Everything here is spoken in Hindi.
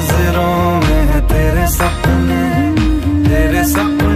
नज़रों में तेरे सपने तेरे सपने